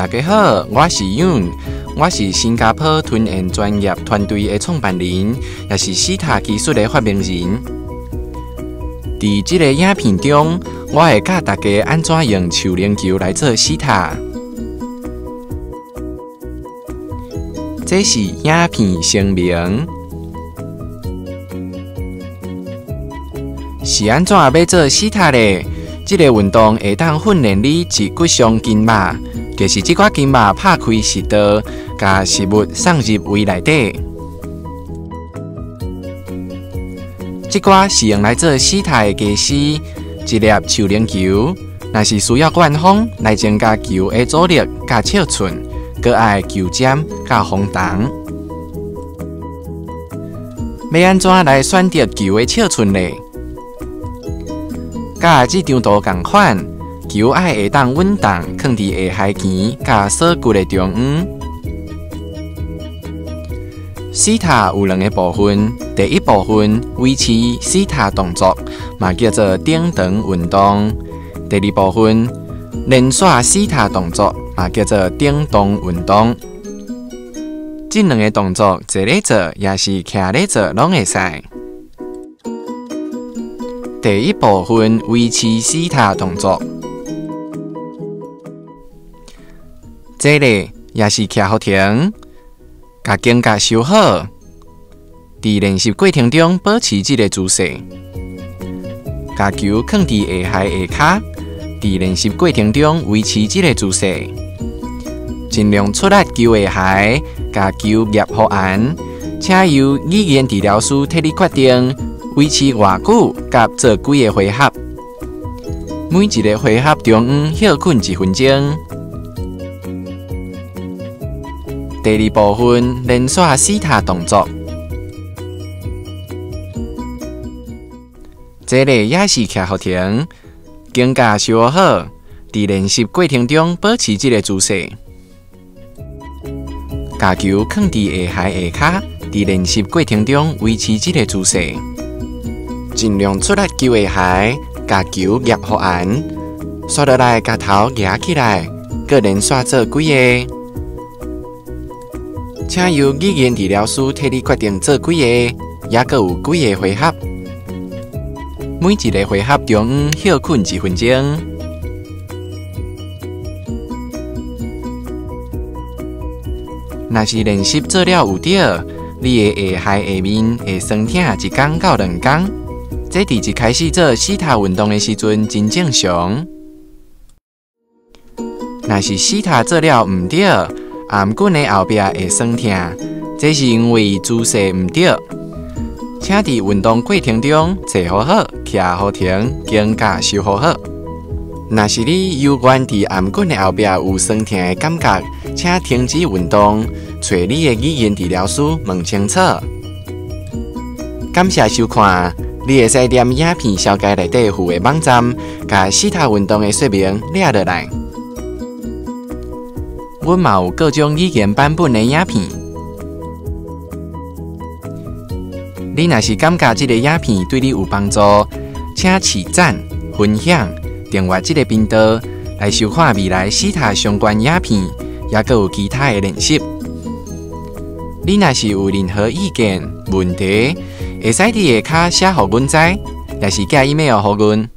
大家好，我是 Yun，我是新加坡吞咽专业团队的创办人，也是西塔技术的发明人。伫这个影片中，我会教大家安怎用球链球来做西塔。这是影片声明。是安怎要做西塔呢？这个运动会当训练你脊骨上筋脉，就是这块筋脉拍开食道，把食物送入胃内底。这块是用来做西塔的假丝，一粒球链球，若是需要灌风来增加球的阻力、加尺寸，搁爱球尖、加风筒。要安怎来选择球的尺寸呢？甲这张图共款，球爱会当稳当，放伫下海前，甲锁骨的中央。西塔有两个部分，第一部分维持西塔动作，嘛叫做顶长运动；第二部分连续西塔动作，嘛叫做顶动运动。这两个动作坐咧做，也是徛咧做，拢会使。第一部分维持西塔动作，这里也是徛好停，把肩胛收好。在练习过程中保持这个姿势，把球放伫下海下骹。在练习过程中维持这个姿势，尽量出力球下海，把球夹好安。请由语言治疗师替你决定。维持偌久，甲做几个回合，每一个回合中间休困一分钟。第二部分连续四塔动作，这里也是徛好停，肩胛收好，在练习过程中保持这个姿势，架球放伫下海下骹，在练习过程中维持这个姿势。尽量出力球下海，把球夹好安，刷落来把头夹起来，个人刷做几个？请由语言治疗师替你决定做几个，也各有几个回合。每一个回合中休困几分钟。若是练习做了有对，你的下海下面会酸痛一天到两天。这伫一开始做西塔运动的时阵真正常，若是西塔做了毋对，颔骨的后壁会酸痛，这是因为姿势毋对。请伫运动过程中坐好好，徛好停，肩胛收好好。若是你有关伫颔骨的后壁有酸痛的感觉，请停止运动，找你的语言治疗师问清楚。感谢收看。你会使踮影片小介内底附的网站，甲西塔运动的说明列落来。阮嘛有各种语言版本的影片。你若是感觉这个影片对你有帮助，请持赞、分享、订阅这个频道，来收看未来西塔相关影片，也各有其他的练习。你若是有任何意见、问题，会使伫下骹写互阮知，也是寄 email 互阮。